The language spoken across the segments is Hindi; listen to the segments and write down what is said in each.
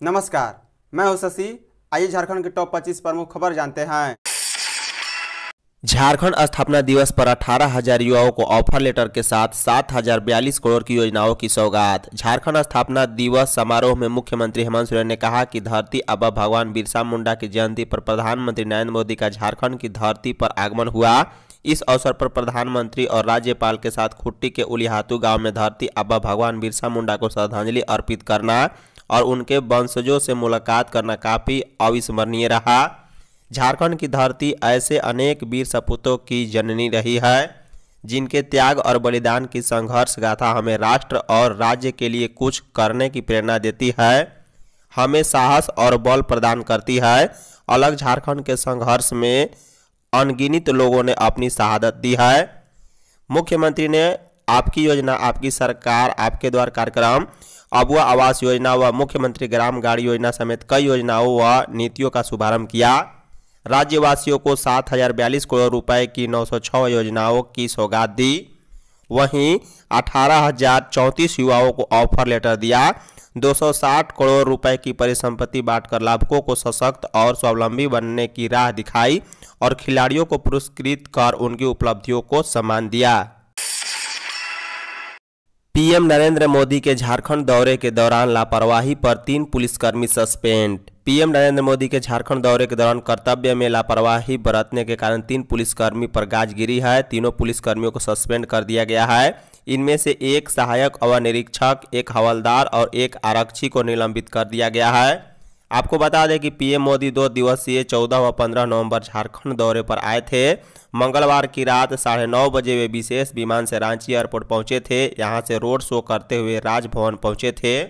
नमस्कार, मैं हूँ शशि। आइए झारखंड के टॉप 25 प्रमुख खबर जानते हैं। झारखंड स्थापना दिवस पर अठारह हज़ार युवाओं को ऑफ़र लेटर के साथ सात हज़ार बयालीस करोड़ की योजनाओं की सौगात। झारखंड स्थापना दिवस समारोह में मुख्यमंत्री हेमंत सोरेन ने कहा कि धरती अब भगवान बिरसा मुंडा की जयंती पर प्रधानमंत्री नरेंद्र मोदी का झारखंड की धरती पर आगमन हुआ। इस अवसर पर प्रधानमंत्री और राज्यपाल के साथ खुट्टी के उलिहातू गाँव में धरती अब्बा भगवान बिरसा मुंडा को श्रद्धांजलि अर्पित करना और उनके वंशजों से मुलाकात करना काफ़ी अविस्मरणीय रहा। झारखंड की धरती ऐसे अनेक वीर सपूतों की जननी रही है, जिनके त्याग और बलिदान की संघर्ष गाथा हमें राष्ट्र और राज्य के लिए कुछ करने की प्रेरणा देती है, हमें साहस और बल प्रदान करती है। अलग झारखंड के संघर्ष में अनगिनत लोगों ने अपनी शहादत दी है। मुख्यमंत्री ने आपकी योजना, आपकी सरकार, आपके द्वार कार्यक्रम, अबुआ आवास योजना व मुख्यमंत्री ग्राम गाड़ी योजना समेत कई योजनाओं व नीतियों का शुभारंभ किया। राज्यवासियों को सात हज़ार बयालीस करोड़ रुपए की 906 योजनाओं की सौगात दी। वहीं अठारह हज़ार चौंतीस युवाओं को ऑफ़र लेटर दिया। 260 करोड़ रुपए की परिसंपत्ति बांटकर लाभुकों को सशक्त और स्वावलंबी बनने की राह दिखाई और खिलाड़ियों को पुरस्कृत कर उनकी उपलब्धियों को सम्मान दिया। पीएम नरेंद्र मोदी के झारखंड दौरे के दौरान लापरवाही पर तीन पुलिसकर्मी सस्पेंड। पीएम नरेंद्र मोदी के झारखंड दौरे के दौरान कर्तव्य में लापरवाही बरतने के कारण तीन पुलिसकर्मी पर गाज गिरी है। तीनों पुलिसकर्मियों को सस्पेंड कर दिया गया है। इनमें से एक सहायक अवर निरीक्षक, एक हवलदार और एक आरक्षी को निलंबित कर दिया गया है। आपको बता दें कि पीएम मोदी दो दिवसीय चौदह व पंद्रह नवंबर झारखंड दौरे पर आए थे। मंगलवार की रात साढ़े नौ बजे वे विशेष विमान से रांची एयरपोर्ट पहुँचे थे। यहाँ से रोड शो करते हुए राजभवन पहुँचे थे।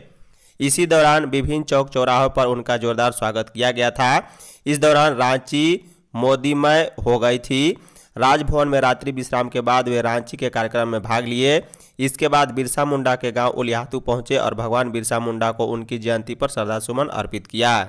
इसी दौरान विभिन्न चौक चौराहों पर उनका जोरदार स्वागत किया गया था। इस दौरान रांची मोदीमय हो गई थी। राजभवन में रात्रि विश्राम के बाद वे रांची के कार्यक्रम में भाग लिए। इसके बाद बिरसा मुंडा के गाँव उलियातू पहुँचे और भगवान बिरसा मुंडा को उनकी जयंती पर श्रद्धा सुमन अर्पित किया।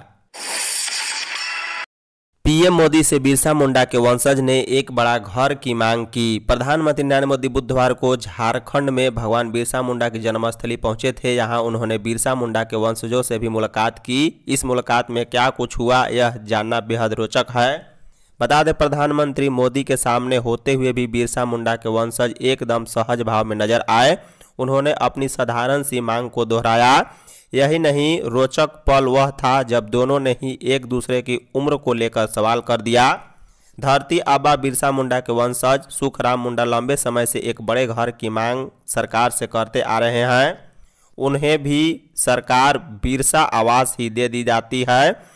पीएम मोदी से बिरसा मुंडा के वंशज ने एक बड़ा घर की मांग की। प्रधानमंत्री नरेंद्र मोदी बुधवार को झारखंड में भगवान बिरसा मुंडा की जन्मस्थली पहुँचे थे। यहाँ उन्होंने बिरसा मुंडा के वंशजों से भी मुलाकात की। इस मुलाकात में क्या कुछ हुआ, यह जानना बेहद रोचक है। बता दें, प्रधानमंत्री मोदी के सामने होते हुए भी बिरसा मुंडा के वंशज एकदम सहज भाव में नज़र आए। उन्होंने अपनी साधारण सी मांग को दोहराया। यही नहीं, रोचक पल वह था जब दोनों ने ही एक दूसरे की उम्र को लेकर सवाल कर दिया। धरती आबा बिरसा मुंडा के वंशज सुखराम मुंडा लंबे समय से एक बड़े घर की मांग सरकार से करते आ रहे हैं। उन्हें भी सरकार बिरसा आवास ही दे दी जाती है।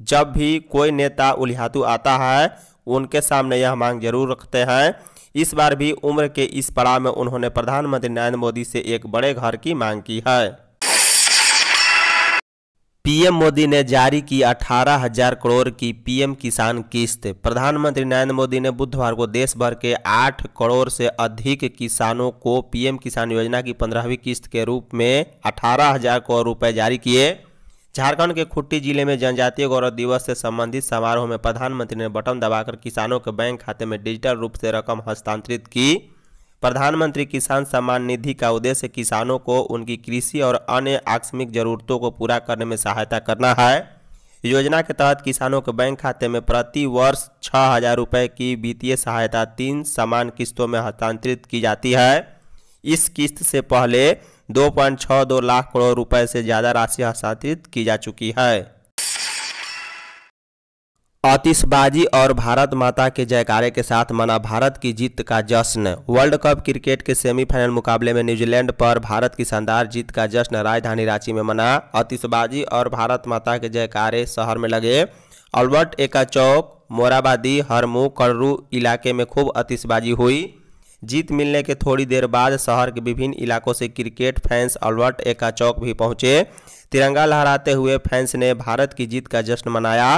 जब भी कोई नेता उलिहातू आता है, उनके सामने यह मांग ज़रूर रखते हैं। इस बार भी उम्र के इस पड़ाव में उन्होंने प्रधानमंत्री नरेंद्र मोदी से एक बड़े घर की मांग की है। पीएम मोदी ने जारी की अठारह हज़ार करोड़ की पीएम किसान किस्त। प्रधानमंत्री नरेंद्र मोदी ने बुधवार को देश भर के आठ करोड़ से अधिक किसानों को पीएम किसान योजना की पंद्रहवीं किस्त के रूप में अठारह हज़ार करोड़ रुपए जारी किए। झारखंड के खुट्टी ज़िले में जनजातीय गौरव दिवस से संबंधित समारोह में प्रधानमंत्री ने बटन दबाकर किसानों के बैंक खाते में डिजिटल रूप से रकम हस्तांतरित की। प्रधानमंत्री किसान सम्मान निधि का उद्देश्य किसानों को उनकी कृषि और अन्य आकस्मिक जरूरतों को पूरा करने में सहायता करना है। योजना के तहत किसानों के बैंक खाते में प्रति वर्ष छः हज़ार रुपये की वित्तीय सहायता तीन समान किस्तों में हस्तांतरित की जाती है। इस किस्त से पहले 2.62 लाख करोड़ रुपए से ज़्यादा राशि हस्तांतरित की जा चुकी है। आतिशबाजी और भारत माता के जयकारे के साथ मना भारत की जीत का जश्न। वर्ल्ड कप क्रिकेट के सेमीफाइनल मुकाबले में न्यूजीलैंड पर भारत की शानदार जीत का जश्न राजधानी रांची में मना। आतिशबाजी और भारत माता के जयकारे शहर में लगे। अल्बर्ट एका चौक, मोराबादी, हरमू कड़रू इलाके में खूब आतिशबाजी हुई। जीत मिलने के थोड़ी देर बाद शहर के विभिन्न इलाकों से क्रिकेट फैंस अलवर्ट एका चौक भी पहुँचे। तिरंगा लहराते हुए फैंस ने भारत की जीत का जश्न मनाया।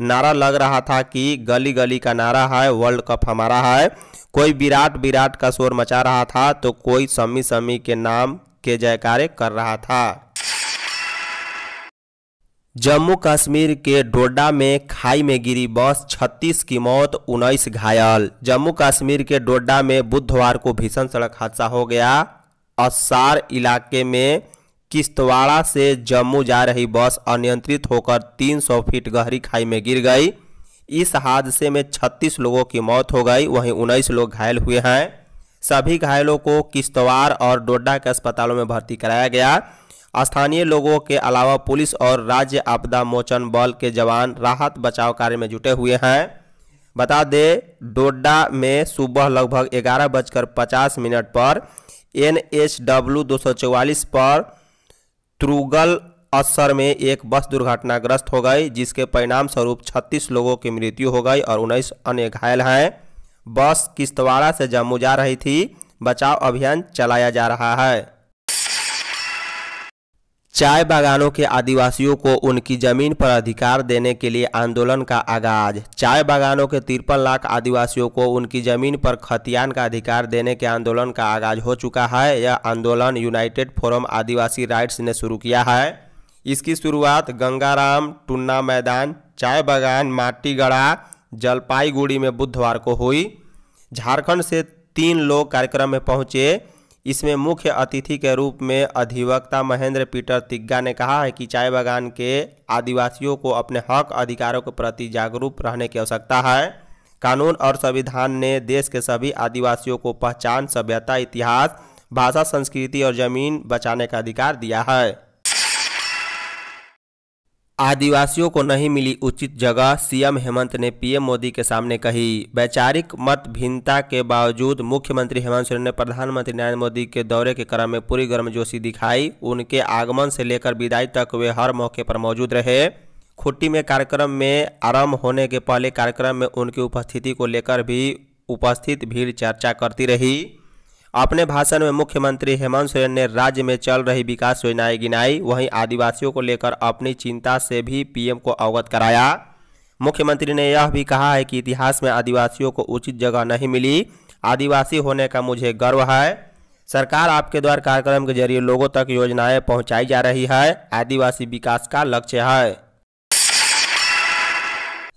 नारा लग रहा था कि गली गली का नारा है, वर्ल्ड कप हमारा है। कोई विराट विराट का शोर मचा रहा था तो कोई समी समी के नाम के जयकारे कर रहा था। जम्मू कश्मीर के डोडा में खाई में गिरी बस 36 की मौत 19 घायल। जम्मू कश्मीर के डोडा में बुधवार को भीषण सड़क हादसा हो गया। असार इलाके में किश्तवाड़ा से जम्मू जा रही बस अनियंत्रित होकर 300 फीट गहरी खाई में गिर गई। इस हादसे में 36 लोगों की मौत हो गई, वहीं 19 लोग घायल हुए हैं। सभी घायलों को किश्तवाड़ और डोडा के अस्पतालों में भर्ती कराया गया। स्थानीय लोगों के अलावा पुलिस और राज्य आपदा मोचन बल के जवान राहत बचाव कार्य में जुटे हुए हैं। बता दें, डोडा में सुबह लगभग ग्यारह बजकर पचास मिनट पर एन एच डब्ल्यू दो पर त्रुगल असर में एक बस दुर्घटनाग्रस्त हो गई, जिसके परिणाम स्वरूप 36 लोगों की मृत्यु हो गई और 19 अन्य घायल हैं। बस किश्तवाड़ा से जम्मू जा रही थी। बचाव अभियान चलाया जा रहा है। चाय बागानों के आदिवासियों को उनकी ज़मीन पर अधिकार देने के लिए आंदोलन का आगाज़। चाय बागानों के तिरपन लाख आदिवासियों को उनकी ज़मीन पर खतियान का अधिकार देने के आंदोलन का आगाज़ हो चुका है। यह आंदोलन यूनाइटेड फोरम आदिवासी राइट्स ने शुरू किया है। इसकी शुरुआत गंगाराम टुन्ना मैदान, चाय बागान माटीगढ़ा जलपाईगुड़ी में बुधवार को हुई। झारखंड से तीन लोग कार्यक्रम में पहुँचे। इसमें मुख्य अतिथि के रूप में अधिवक्ता महेंद्र पीटर तिग्गा ने कहा है कि चाय बागान के आदिवासियों को अपने हक अधिकारों के प्रति जागरूक रहने की आवश्यकता है। कानून और संविधान ने देश के सभी आदिवासियों को पहचान, सभ्यता, इतिहास, भाषा, संस्कृति और ज़मीन बचाने का अधिकार दिया है। आदिवासियों को नहीं मिली उचित जगह, सीएम हेमंत ने पीएम मोदी के सामने कही। वैचारिक मत भिन्नता के बावजूद मुख्यमंत्री हेमंत सोरेन ने प्रधानमंत्री नरेंद्र मोदी के दौरे के क्रम में पूरी गर्मजोशी दिखाई। उनके आगमन से लेकर विदाई तक वे हर मौके पर मौजूद रहे। खुट्टी में कार्यक्रम में आरंभ होने के पहले कार्यक्रम में उनकी उपस्थिति को लेकर भी उपस्थित भीड़ चर्चा करती रही। अपने भाषण में मुख्यमंत्री हेमंत सोरेन ने राज्य में चल रही विकास योजनाएँ गिनाई। वहीं आदिवासियों को लेकर अपनी चिंता से भी पीएम को अवगत कराया। मुख्यमंत्री ने यह भी कहा है कि इतिहास में आदिवासियों को उचित जगह नहीं मिली। आदिवासी होने का मुझे गर्व है। सरकार आपके द्वारा कार्यक्रम के ज़रिए लोगों तक योजनाएँ पहुंचाई जा रही है। आदिवासी विकास का लक्ष्य है।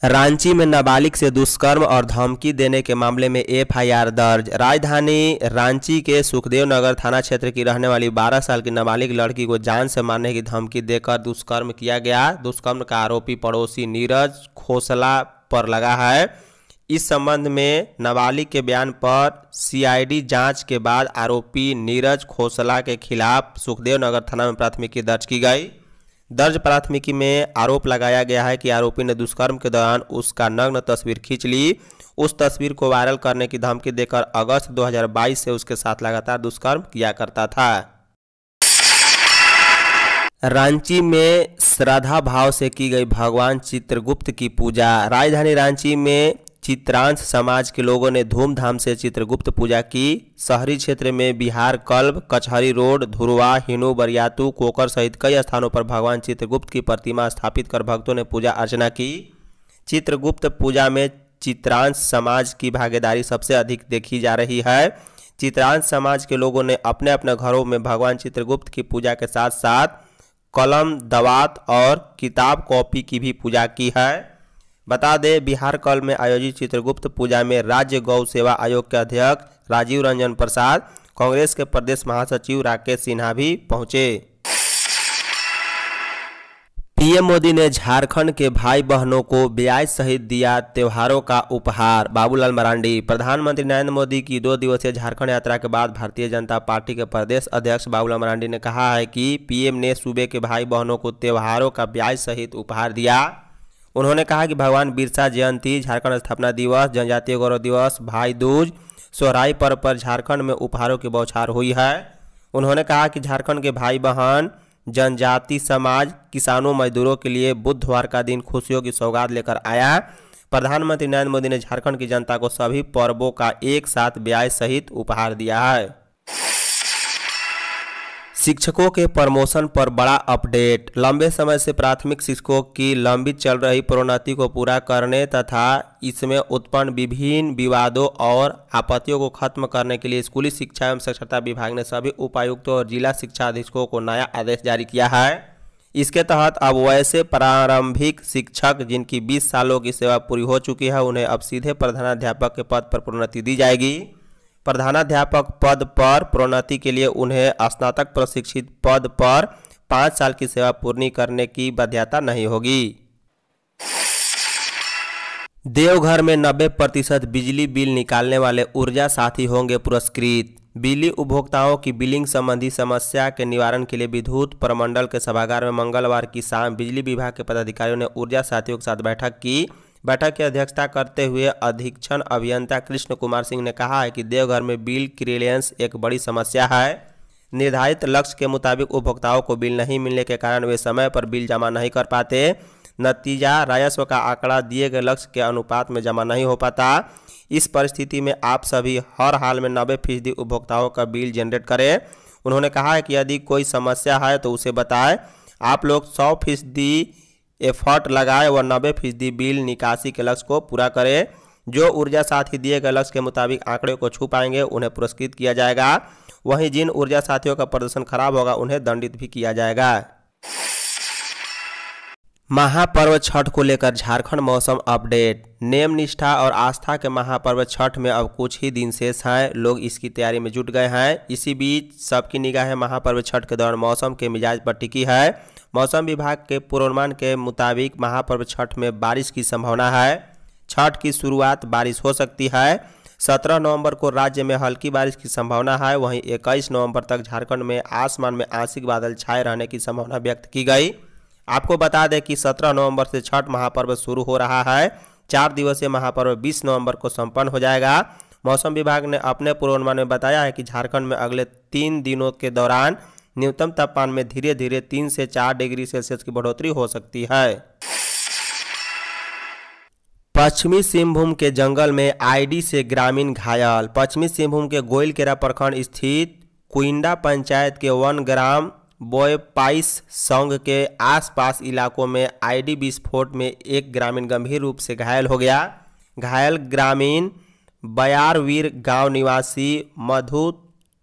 रांची में नाबालिग से दुष्कर्म और धमकी देने के मामले में एफआईआर दर्ज। राजधानी रांची के सुखदेव नगर थाना क्षेत्र की रहने वाली 12 साल की नाबालिग लड़की को जान से मारने की धमकी देकर दुष्कर्म किया गया। दुष्कर्म का आरोपी पड़ोसी नीरज खोसला पर लगा है। इस संबंध में नाबालिग के बयान पर सीआईडी जाँच के बाद आरोपी नीरज खोसला के खिलाफ सुखदेव नगर थाना में प्राथमिकी दर्ज की गई। दर्ज प्राथमिकी में आरोप लगाया गया है कि आरोपी ने दुष्कर्म के दौरान उसका नग्न तस्वीर खींच ली। उस तस्वीर को वायरल करने की धमकी देकर अगस्त 2022 से उसके साथ लगातार दुष्कर्म किया करता था। रांची में श्रद्धा भाव से की गई भगवान चित्रगुप्त की पूजा। राजधानी रांची में चित्रांश समाज के लोगों ने धूमधाम से चित्रगुप्त पूजा की। शहरी क्षेत्र में बिहार, कल्ब, कचहरी रोड धुरवा हिनू, बरियातू, कोकर सहित कई स्थानों पर भगवान चित्रगुप्त की प्रतिमा स्थापित कर भक्तों ने पूजा अर्चना की। चित्रगुप्त पूजा में चित्रांश समाज की भागीदारी सबसे अधिक देखी जा रही है। चित्रांश समाज के लोगों ने अपने अपने घरों में भगवान चित्रगुप्त की पूजा के साथ साथ कलम, दवात और किताब कॉपी की भी पूजा की है। बता दें, बिहार कल में आयोजित चित्रगुप्त पूजा में राज्य गौ सेवा आयोग के अध्यक्ष राजीव रंजन प्रसाद, कांग्रेस के प्रदेश महासचिव राकेश सिन्हा भी पहुँचे। पीएम मोदी ने झारखंड के भाई बहनों को ब्याज सहित दिया त्योहारों का उपहार। बाबूलाल मरांडी, प्रधानमंत्री नरेंद्र मोदी की दो दिवसीय झारखंड यात्रा के बाद भारतीय जनता पार्टी के प्रदेश अध्यक्ष बाबूलाल मरांडी ने कहा है कि पीएम ने सूबे के भाई बहनों को त्योहारों का ब्याज सहित उपहार दिया। उन्होंने कहा कि भगवान बिरसा जयंती, झारखंड स्थापना दिवस, जनजातीय गौरव दिवस, भाई दूज, सोहराई पर्व पर झारखंड में उपहारों की बौछार हुई है। उन्होंने कहा कि झारखंड के भाई बहन, जनजाति, समाज, किसानों, मजदूरों के लिए बुधवार का दिन खुशियों की सौगात लेकर आया। प्रधानमंत्री नरेंद्र मोदी ने झारखंड की जनता को सभी पर्वों का एक साथ ब्याज सहित उपहार दिया है। शिक्षकों के प्रमोशन पर बड़ा अपडेट। लंबे समय से प्राथमिक शिक्षकों की लंबित चल रही प्रोन्नति को पूरा करने तथा इसमें उत्पन्न विभिन्न विवादों और आपत्तियों को खत्म करने के लिए स्कूली शिक्षा एवं साक्षरता विभाग ने सभी उपायुक्तों और जिला शिक्षा अधीक्षकों को नया आदेश जारी किया है। इसके तहत अब वैसे प्रारंभिक शिक्षक जिनकी 20 सालों की सेवा पूरी हो चुकी है, उन्हें अब सीधे प्रधानाध्यापक के पद पर प्रोन्नति दी जाएगी। प्रधानाध्यापक पद पर प्रोन्नति के लिए उन्हें स्नातक प्रशिक्षित पद पर पाँच साल की सेवा पूर्ण करने की बाध्यता नहीं होगी। देवघर में 90 प्रतिशत बिजली बिल निकालने वाले ऊर्जा साथी होंगे पुरस्कृत। बिजली उपभोक्ताओं की बिलिंग संबंधी समस्या के निवारण के लिए विद्युत प्रमंडल के सभागार में मंगलवार की शाम बिजली विभाग के पदाधिकारियों ने ऊर्जा साथियों के साथ बैठक की। बैठक की अध्यक्षता करते हुए अधीक्षण अभियंता कृष्ण कुमार सिंह ने कहा है कि देवघर में बिल क्लियरेंस एक बड़ी समस्या है। निर्धारित लक्ष्य के मुताबिक उपभोक्ताओं को बिल नहीं मिलने के कारण वे समय पर बिल जमा नहीं कर पाते। नतीजा, राजस्व का आंकड़ा, दिए गए लक्ष्य के अनुपात में जमा नहीं हो पाता। इस परिस्थिति में आप सभी हर हाल में नब्बे फ़ीसदी उपभोक्ताओं का बिल जनरेट करें। उन्होंने कहा है कि यदि कोई समस्या है तो उसे बताएँ। आप लोग सौ फ़ीसदी एफर्ट लगाए व नब्बे फ़ीसदी बिल निकासी के लक्ष्य को पूरा करें, जो ऊर्जा साथी दिए गए लक्ष्य के मुताबिक आंकड़े को छू पाएँगे, उन्हें पुरस्कृत किया जाएगा। वहीं जिन ऊर्जा साथियों का प्रदर्शन खराब होगा, उन्हें दंडित भी किया जाएगा। महापर्व छठ को लेकर झारखंड मौसम अपडेट। नेम निष्ठा और आस्था के महापर्व छठ में अब कुछ ही दिन शेष हैं। लोग इसकी तैयारी में जुट गए हैं। इसी बीच सबकी निगाहें महापर्व छठ के दौरान मौसम के मिजाज पर टिकी है। मौसम विभाग के पूर्वानुमान के मुताबिक महापर्व छठ में बारिश की संभावना है। छठ की शुरुआत बारिश हो सकती है। सत्रह नवंबर को राज्य में हल्की बारिश की संभावना है। वहीं इक्कीस नवंबर तक झारखंड में आसमान में आंशिक बादल छाए रहने की संभावना व्यक्त की गई। आपको बता दें कि 17 नवंबर से छठ महापर्व शुरू हो रहा है। चार दिवसीय महापर्व 20 नवंबर को संपन्न हो जाएगा। मौसम विभाग ने अपने पूर्वानुमान में बताया है कि झारखंड में अगले तीन दिनों के दौरान न्यूनतम तापमान में धीरे धीरे तीन से चार डिग्री सेल्सियस की बढ़ोतरी हो सकती है। पश्चिमी सिंहभूम के जंगल में आईडी से ग्रामीण घायल। पश्चिमी सिंहभूम के गोइलकेरा प्रखंड स्थित कुइंडा पंचायत के वन ग्राम बोयपाइस संघ के आसपास इलाकों में आईडी विस्फोट में एक ग्रामीण गंभीर रूप से घायल हो गया। घायल ग्रामीण बयारवीर गाँव निवासी मधु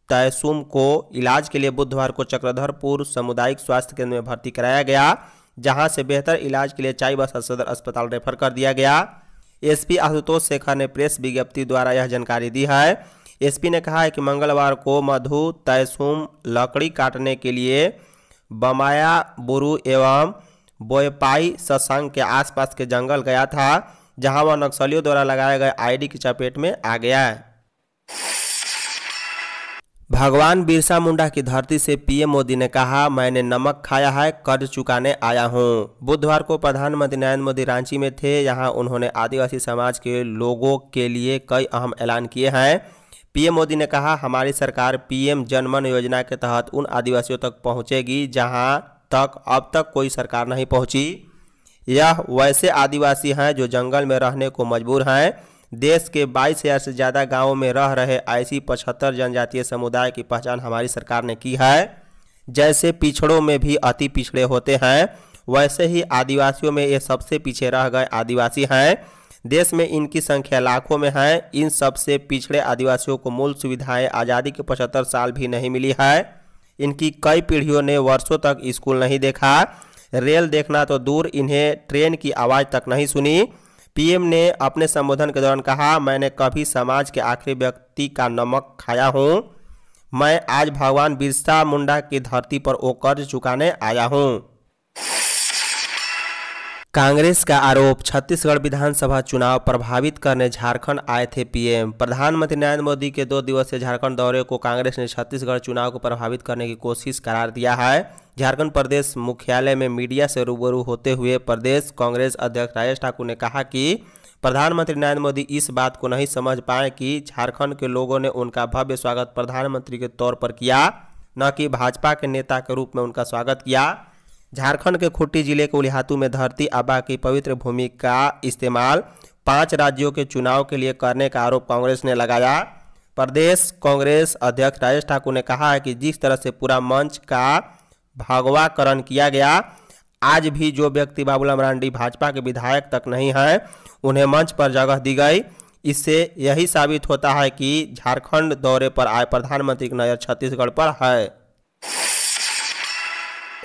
तैसुम को इलाज के लिए बुधवार को चक्रधरपुर सामुदायिक स्वास्थ्य केंद्र में भर्ती कराया गया, जहाँ से बेहतर इलाज के लिए चाईबासा सदर अस्पताल रेफर कर दिया गया। एसपी आशुतोष शेखर ने प्रेस विज्ञप्ति द्वारा यह जानकारी दी है। एसपी ने कहा है कि मंगलवार को मधु तयसुम लकड़ी काटने के लिए बमाया, बुरु एवं बोयपाई ससंग के आसपास के जंगल गया था, जहाँ वह नक्सलियों द्वारा लगाए गए आईडी की चपेट में आ गया भगवान बिरसा मुंडा की धरती से पीएम मोदी ने कहा, मैंने नमक खाया है, कर्ज चुकाने आया हूँ। बुधवार को प्रधानमंत्री नरेंद्र मोदी रांची में थे। यहाँ उन्होंने आदिवासी समाज के लोगों के लिए कई अहम ऐलान किए हैं। पीएम मोदी ने कहा, हमारी सरकार पीएम जनमन योजना के तहत उन आदिवासियों तक पहुंचेगी, जहाँ तक अब तक कोई सरकार नहीं पहुँची। यह वैसे आदिवासी हैं जो जंगल में रहने को मजबूर हैं। देश के बाईस हज़ार से ज़्यादा गाँवों में रह रहे ऐसी पचहत्तर जनजातीय समुदाय की पहचान हमारी सरकार ने की है। जैसे पिछड़ों में भी अति पिछड़े होते हैं, वैसे ही आदिवासियों में ये सबसे पीछे रह गए आदिवासी हैं। देश में इनकी संख्या लाखों में है। इन सबसे पिछड़े आदिवासियों को मूल सुविधाएँ आज़ादी के पचहत्तर साल भी नहीं मिली है। इनकी कई पीढ़ियों ने वर्षों तक स्कूल नहीं देखा। रेल देखना तो दूर, इन्हें ट्रेन की आवाज़ तक नहीं सुनी। पीएम ने अपने संबोधन के दौरान कहा, मैंने कभी समाज के आखिरी व्यक्ति का नमक खाया हूँ। मैं आज भगवान बिरसा मुंडा की धरती पर ओ कर्ज चुकाने आया हूँ। कांग्रेस का आरोप, छत्तीसगढ़ विधानसभा चुनाव प्रभावित करने झारखंड आए थे पीएम। प्रधानमंत्री नरेंद्र मोदी के दो दिवसीय झारखंड दौरे को कांग्रेस ने छत्तीसगढ़ चुनाव को प्रभावित करने की कोशिश करार दिया है। झारखंड प्रदेश मुख्यालय में मीडिया से रूबरू होते हुए प्रदेश कांग्रेस अध्यक्ष राजेश ठाकुर ने कहा कि प्रधानमंत्री नरेंद्र मोदी इस बात को नहीं समझ पाए कि झारखंड के लोगों ने उनका भव्य स्वागत प्रधानमंत्री के तौर पर किया, न कि भाजपा के नेता के रूप में उनका स्वागत किया। झारखंड के खुट्टी ज़िले के उलिहातू में धरती आबा की पवित्र भूमि का इस्तेमाल पाँच राज्यों के चुनाव के लिए करने का आरोप कांग्रेस ने लगाया। प्रदेश कांग्रेस अध्यक्ष राजेश ठाकुर ने कहा है कि जिस तरह से पूरा मंच का भगवाकरण किया गया, आज भी जो व्यक्ति बाबूलाल मरांडी भाजपा के विधायक तक नहीं हैं, उन्हें मंच पर जगह दी गई। इससे यही साबित होता है कि झारखंड दौरे पर आए प्रधानमंत्री की नज़र छत्तीसगढ़ पर है।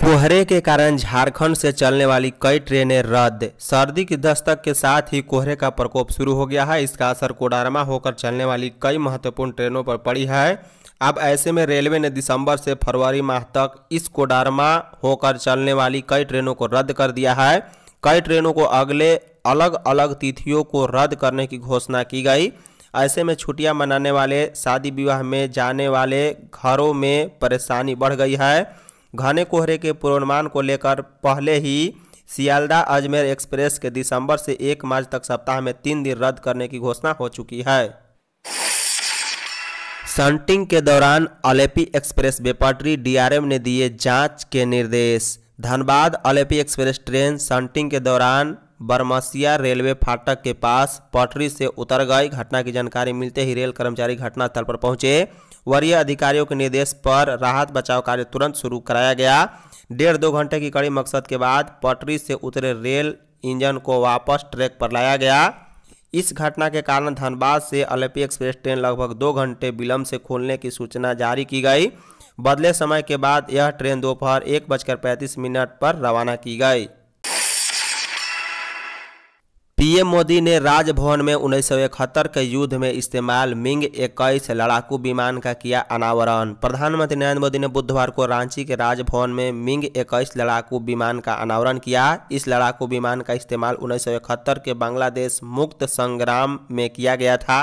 कोहरे के कारण झारखंड से चलने वाली कई ट्रेनें रद्द। सर्दी की दस्तक के साथ ही कोहरे का प्रकोप शुरू हो गया है। इसका असर कोडारमा होकर चलने वाली कई महत्वपूर्ण ट्रेनों पर पड़ी है। अब ऐसे में रेलवे ने दिसंबर से फरवरी माह तक इस कोडारमा होकर चलने वाली कई ट्रेनों को रद्द कर दिया है। कई ट्रेनों को अगले अलग अलग तिथियों को रद्द करने की घोषणा की गई। ऐसे में छुट्टियाँ मनाने वाले शादी विवाह में जाने वाले घरों में परेशानी बढ़ गई है। घने कोहरे के पूर्वानुमान को लेकर पहले ही सियालदा अजमेर एक्सप्रेस के दिसंबर से एक मार्च तक सप्ताह में तीन दिन रद्द करने की घोषणा हो चुकी है। संटिंग के दौरान अलेपी एक्सप्रेस बेपटरी डीआरएम ने दिए जाँच के निर्देश। Dhanbad Alleppey express train shunting के दौरान बरमसिया रेलवे फाटक के पास पटरी से उतर गई। घटना की जानकारी मिलते ही रेल कर्मचारी घटनास्थल पर पहुँचे। वरीय अधिकारियों के निर्देश पर राहत बचाव कार्य तुरंत शुरू कराया गया। डेढ़ दो घंटे की कड़ी मकसद के बाद पटरी से उतरे रेल इंजन को वापस ट्रैक पर लाया गया। इस घटना के कारण धनबाद से अलेपी एक्सप्रेस ट्रेन लगभग दो घंटे विलंब से खोलने की सूचना जारी की गई। बदले समय के बाद यह ट्रेन दोपहर एक बजकर पैंतीस मिनट पर रवाना की गई। पीएम मोदी ने राजभवन में उन्नीस सौ इकहत्तर के युद्ध में इस्तेमाल मिंग 21 लड़ाकू विमान का किया अनावरण। प्रधानमंत्री नरेंद्र मोदी ने बुधवार को रांची के राजभवन में मिंग 21 लड़ाकू विमान का अनावरण किया। इस लड़ाकू विमान का इस्तेमाल उन्नीस सौ इकहत्तर के बांग्लादेश मुक्त संग्राम में किया गया था।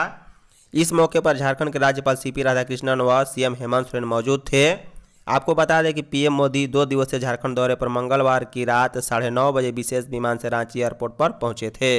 इस मौके पर झारखंड के राज्यपाल सी पी राधाकृष्णन व सीएम हेमंत सोरेन मौजूद थे। आपको बता दें कि पीएम मोदी दो दिवसीय झारखंड दौरे पर मंगलवार की रात साढ़े नौ बजे विशेष विमान से रांची एयरपोर्ट पर पहुँचे थे।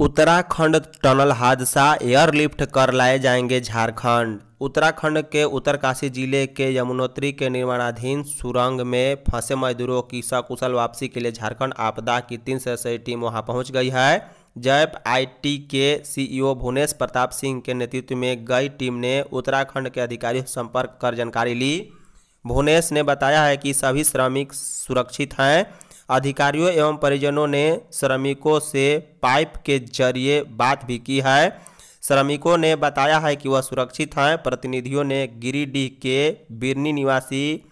उत्तराखंड टनल हादसा एयरलिफ्ट कर लाए जाएँगे झारखंड। उत्तराखंड के उत्तरकाशी ज़िले के यमुनोत्री के निर्माणाधीन सुरंग में फंसे मजदूरों की सकुशल वापसी के लिए झारखंड आपदा की तीन सदस्यीय टीम वहाँ पहुँच गई है। जैप आईटी के सीईओ भुवनेश प्रताप सिंह के नेतृत्व में गई टीम ने उत्तराखंड के अधिकारियों से संपर्क कर जानकारी ली। भुवनेश ने बताया है कि सभी श्रमिक सुरक्षित हैं। अधिकारियों एवं परिजनों ने श्रमिकों से पाइप के ज़रिए बात भी की है। श्रमिकों ने बताया है कि वह सुरक्षित हैं। प्रतिनिधियों ने गिरिडीह के बिरनी निवासी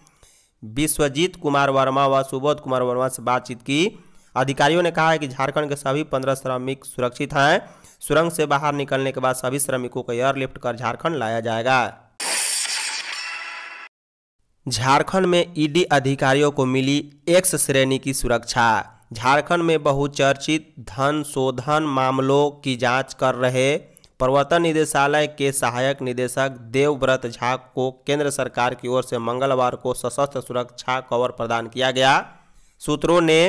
विश्वजीत कुमार वर्मा व सुबोध कुमार वर्मा से बातचीत की। अधिकारियों ने कहा है कि झारखंड के सभी पंद्रह श्रमिक सुरक्षित हैं। सुरंग से बाहर निकलने के बाद सभी श्रमिकों को एयरलिफ्ट कर झारखंड लाया जाएगा। झारखंड में ईडी अधिकारियों को मिली एक्स श्रेणी की सुरक्षा। झारखंड में बहुचर्चित धन शोधन मामलों की जाँच कर रहे प्रवर्तन निदेशालय के सहायक निदेशक देवव्रत झा को केंद्र सरकार की ओर से मंगलवार को सशस्त्र सुरक्षा कवर प्रदान किया गया। सूत्रों ने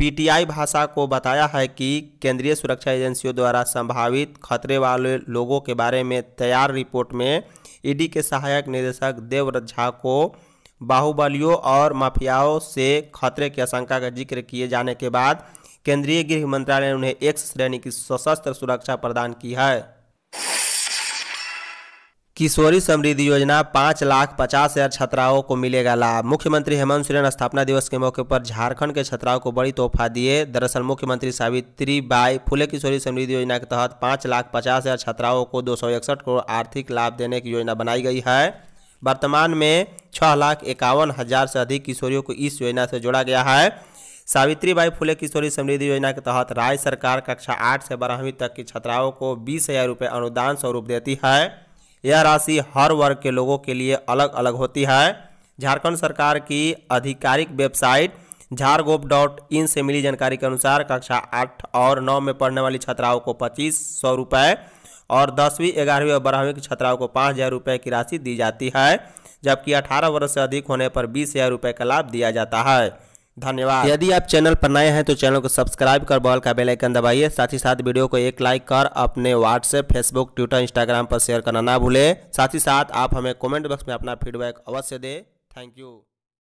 पीटीआई भाषा को बताया है कि केंद्रीय सुरक्षा एजेंसियों द्वारा संभावित खतरे वाले लोगों के बारे में तैयार रिपोर्ट में ईडी के सहायक निदेशक देवव्रत झा को बाहुबलियों और माफियाओं से खतरे की आशंका का ज़िक्र किए जाने के बाद केंद्रीय गृह मंत्रालय ने उन्हें एक श्रेणी की सशस्त्र सुरक्षा प्रदान की है। किशोरी समृद्धि योजना पाँच लाख पचास हज़ार छात्राओं को मिलेगा लाभ। मुख्यमंत्री हेमंत सोरेन स्थापना दिवस के मौके पर झारखंड के छात्राओं को बड़ी तोहफा दिए। दरअसल मुख्यमंत्री सावित्री बाई फुले किशोरी समृद्धि योजना के तहत पाँच लाख पचास हज़ार छात्राओं को दो सौ इकसठ करोड़ आर्थिक लाभ देने की योजना बनाई गई है। वर्तमान में छः लाख इक्यावन हज़ार से अधिक किशोरियों को इस योजना से जोड़ा गया है। सावित्री बाई फुले किशोरी समृद्धि योजना के तहत राज्य सरकार कक्षा आठ से बारहवीं तक की छात्राओं को बीस हज़ार रुपये अनुदान स्वरूप देती है। यह राशि हर वर्ग के लोगों के लिए अलग अलग होती है। झारखंड सरकार की आधिकारिक वेबसाइट झारगोप डॉट इन से मिली जानकारी के अनुसार कक्षा आठ और नौ में पढ़ने वाली छात्राओं को पच्चीस सौ रुपये और दसवीं, ग्यारहवीं और बारहवीं की छात्राओं को पाँच हज़ार रुपये की राशि दी जाती है, जबकि अठारह वर्ष से अधिक होने पर बीस हज़ार रुपये का लाभ दिया जाता है। धन्यवाद। यदि आप चैनल पर नए हैं तो चैनल को सब्सक्राइब कर बॉल का बेल आइकन दबाइए। साथ ही साथ वीडियो को एक लाइक कर अपने व्हाट्सएप, फेसबुक, ट्विटर, इंस्टाग्राम पर शेयर करना ना भूले। साथ ही साथ आप हमें कमेंट बॉक्स में अपना फीडबैक अवश्य दें। Thank you.